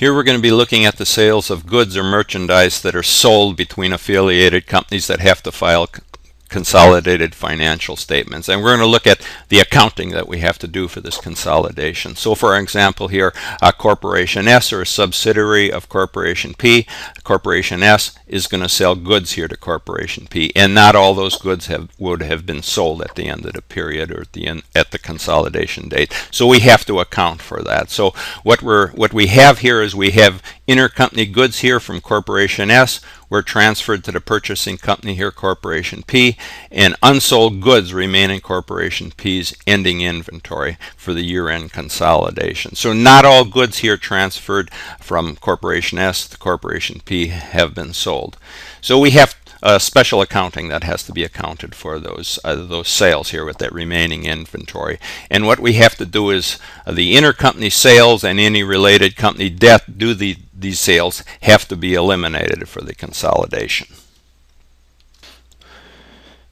Here we're going to be looking at the sales of goods or merchandise that are sold between affiliated companies that have to file consolidated financial statements. And we're going to look at the accounting that we have to do for this consolidation. So for example here, a Corporation S or a subsidiary of Corporation P, Corporation S is going to sell goods here to Corporation P. And not all those goods have would have been sold at the end of the period or at the end at the consolidation date. So we have to account for that. So what we're what we have here is we have intercompany goods here from Corporation S were transferred to the purchasing company here, Corporation P, and unsold goods remain in Corporation P's ending inventory for the year-end consolidation. So not all goods here transferred from Corporation S to Corporation P have been sold. So we have a special accounting that has to be accounted for those uh, those sales here with that remaining inventory. And what we have to do is uh, the intercompany sales and any related company debt do the these sales have to be eliminated for the consolidation.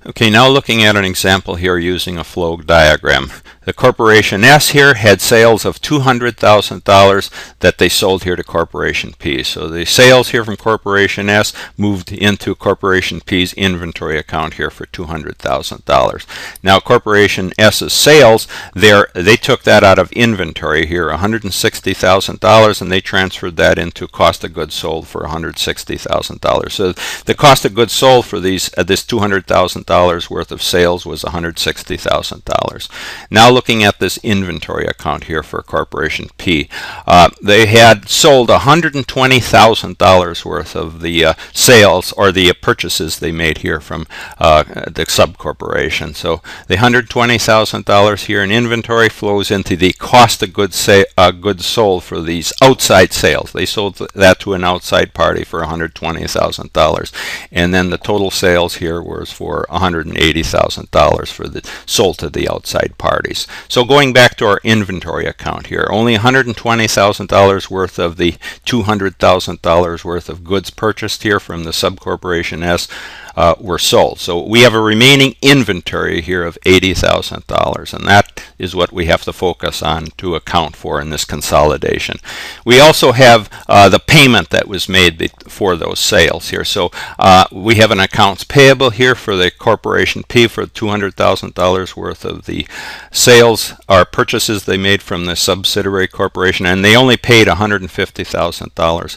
Okay, now looking at an example here using a flow diagram. The Corporation S here had sales of $200,000 that they sold here to Corporation P. So the sales here from Corporation S moved into Corporation P's inventory account here for $200,000. Now Corporation S's sales, they took that out of inventory here, $160,000, and they transferred that into cost of goods sold for $160,000. So the cost of goods sold for these uh, this $200,000 worth of sales was $160,000. Now looking at this inventory account here for Corporation P, uh, they had sold $120,000 worth of the uh, sales or the purchases they made here from uh, the subcorporation. So the $120,000 here in inventory flows into the cost of goods, uh, goods sold for these outside sales. They sold that to an outside party for $120,000. And then the total sales here was for $180,000 for the sold to the outside parties. So going back to our inventory account here, only $120,000 worth of the $200,000 worth of goods purchased here from the subcorporation S uh, were sold. So we have a remaining inventory here of $80,000 and that is what we have to focus on to account for in this consolidation. We also have uh, the payment that was made for those sales here. So uh, we have an accounts payable here for the Corporation P for $200,000 worth of the sales or purchases they made from the subsidiary corporation and they only paid $150,000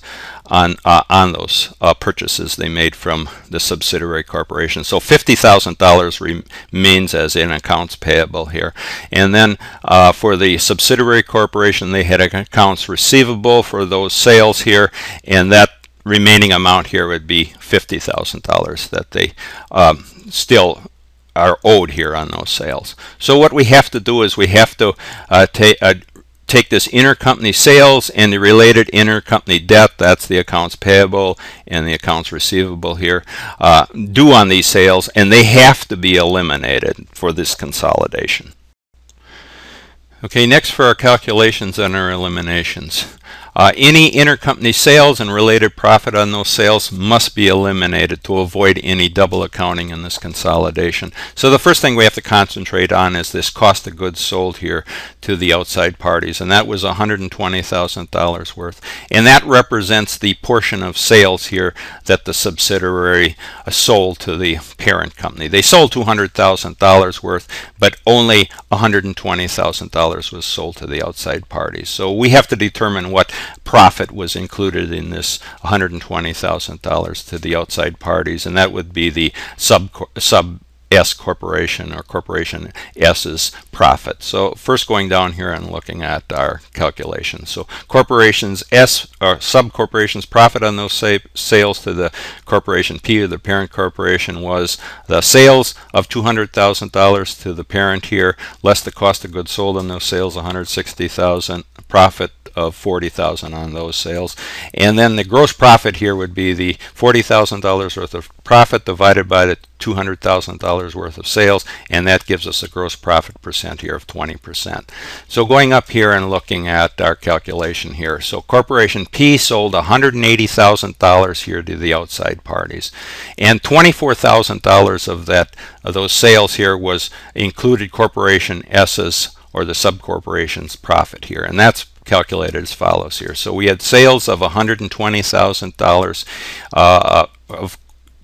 on uh, on those uh, purchases they made from the subsidiary corporation. So $50,000 remains as in accounts payable here. And then uh, for the subsidiary corporation, they had accounts receivable for those sales here, and that remaining amount here would be $50,000 that they um, still are owed here on those sales. So what we have to do is we have to uh, take uh, take this intercompany sales and the related intercompany debt, that's the accounts payable and the accounts receivable here, uh, due on these sales, and they have to be eliminated for this consolidation. Okay, next for our calculations and our eliminations. Uh, any intercompany sales and related profit on those sales must be eliminated to avoid any double accounting in this consolidation. So the first thing we have to concentrate on is this cost of goods sold here to the outside parties, and that was $120,000 worth. And that represents the portion of sales here that the subsidiary uh, sold to the parent company. They sold $200,000 worth, but only $120,000 was sold to the outside parties. So we have to determine what profit was included in this $120,000 to the outside parties, and that would be the sub sub S corporation or corporation S's profit. So first going down here and looking at our calculations. So corporations S or sub corporations profit on those sa sales to the corporation P or the parent corporation was the sales of $200,000 to the parent here less the cost of goods sold on those sales 160,000 profit of 40,000 on those sales. And then the gross profit here would be the $40,000 worth of profit divided by the $200,000 worth of sales, and that gives us a gross profit percent here of 20%. So going up here and looking at our calculation here. So Corporation P sold $180,000 here to the outside parties, and $24,000 of that of those sales here was included Corporation S's or the subcorporation's profit here, and that's calculated as follows here. So we had sales of $120,000 uh, of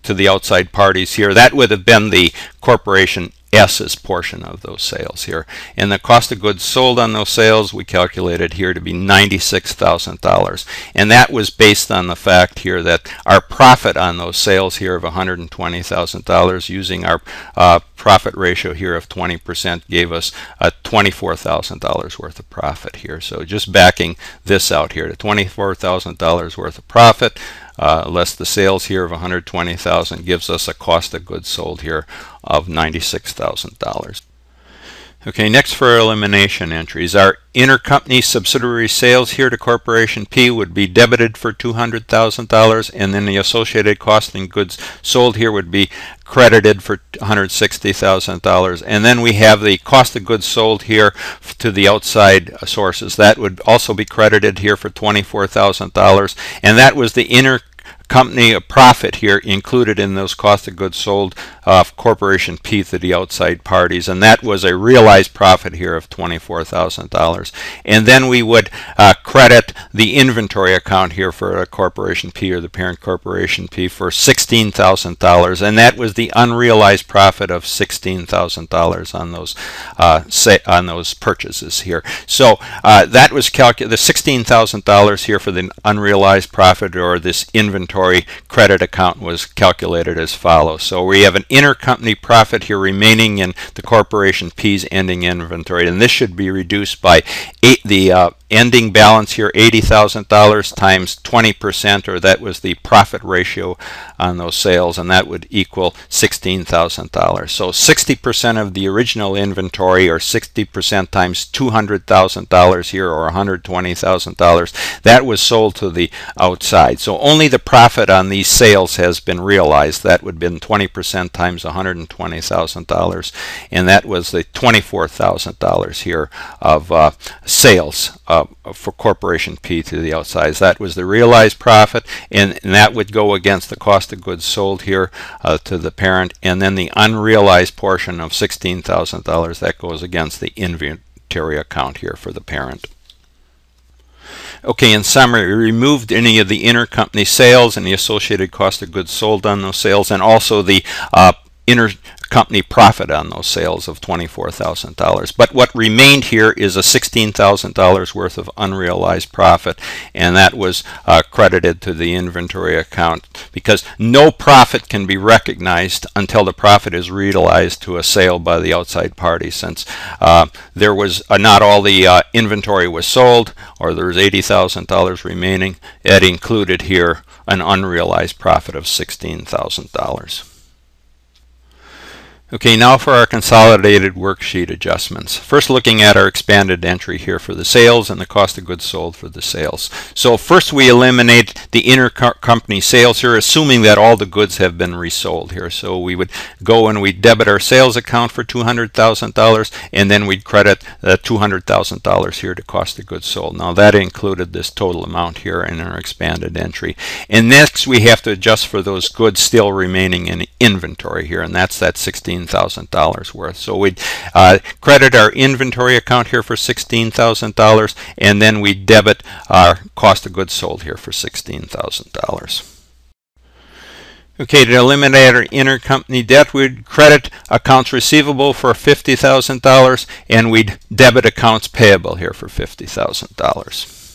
to the outside parties here. That would have been the corporation S's portion of those sales here. And the cost of goods sold on those sales we calculated here to be $96,000. And that was based on the fact here that our profit on those sales here of $120,000 using our uh, profit ratio here of 20% gave us a $24,000 worth of profit here. So just backing this out here to $24,000 worth of profit uh, less the sales here of 120,000 gives us a cost of goods sold here of $96,000. Okay, next for elimination entries. Our intercompany subsidiary sales here to Corporation P would be debited for $200,000 and then the associated cost and goods sold here would be credited for $160,000 and then we have the cost of goods sold here to the outside sources that would also be credited here for $24,000 and that was the inner company a profit here included in those cost of goods sold of Corporation P to the outside parties, and that was a realized profit here of $24,000. And then we would uh, credit the inventory account here for a Corporation P or the parent Corporation P for $16,000, and that was the unrealized profit of $16,000 on those uh, say, on those purchases here. So uh, that was calculated. The $16,000 here for the unrealized profit or this inventory credit account was calculated as follows. So we have an intercompany profit here remaining in the corporation P's ending inventory, and this should be reduced by eight, the uh, ending balance here $80,000 times 20% or that was the profit ratio on those sales and that would equal $16,000 so 60% of the original inventory or 60% times $200,000 here or $120,000 that was sold to the outside. So only the profit on these sales has been realized. That would have been 20% times $120,000 and that was the $24,000 here of uh, sales uh, for Corporation P to the outside. That was the realized profit, and, and, that would go against the cost of goods sold here uh, to the parent, and then the unrealized portion of $16,000 that goes against the inventory account here for the parent. Okay, in summary, we removed any of the intercompany sales and the associated cost of goods sold on those sales, and also the uh, inter company profit on those sales of $24,000. But what remained here is a $16,000 worth of unrealized profit, and that was uh, credited to the inventory account because no profit can be recognized until the profit is realized to a sale by the outside party. Since uh, there was uh, not all the uh, inventory was sold, or there was $80,000 remaining, it included here an unrealized profit of $16,000. Okay, now for our consolidated worksheet adjustments. First looking at our expanded entry here for the sales and the cost of goods sold for the sales. So first we eliminate the intercompany sales here, assuming that all the goods have been resold here. So we would go and we debit our sales account for $200,000 and then we'd credit the $200,000 here to cost of goods sold. Now that included this total amount here in our expanded entry. And next we have to adjust for those goods still remaining in inventory here, and that's that 16 $16,000 worth. So we'd uh, credit our inventory account here for $16,000 and then we debit our cost of goods sold here for $16,000. Okay, to eliminate our intercompany debt, we'd credit accounts receivable for $50,000 and we'd debit accounts payable here for $50,000.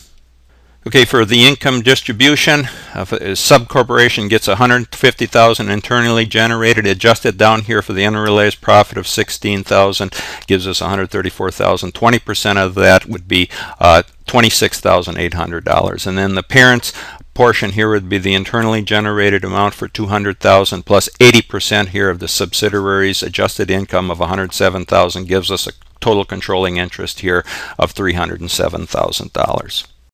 Okay, for the income distribution, if a subcorporation gets 150,000 internally generated, adjusted down here for the unrealized profit of 16,000 gives us 134,000. 20% of that would be uh, $26,800. And then the parents portion here would be the internally generated amount for 200,000 plus 80% here of the subsidiaries adjusted income of 107,000 gives us a total controlling interest here of $307,000.